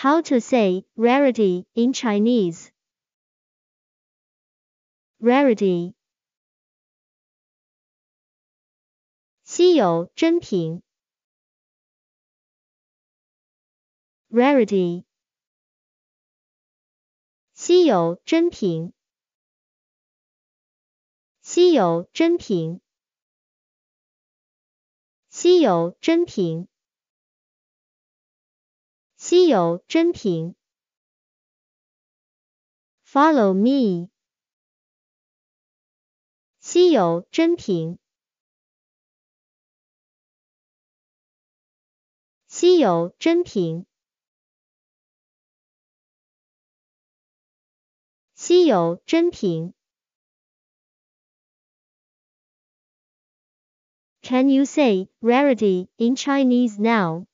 How to say rarity in Chinese? Rarity. 稀有珍品。Rarity. 稀有珍品。稀有珍品。稀有珍品。 稀有珍品。Follow me。稀有珍品。稀有珍品。稀有珍品。Can you say rarity in Chinese now?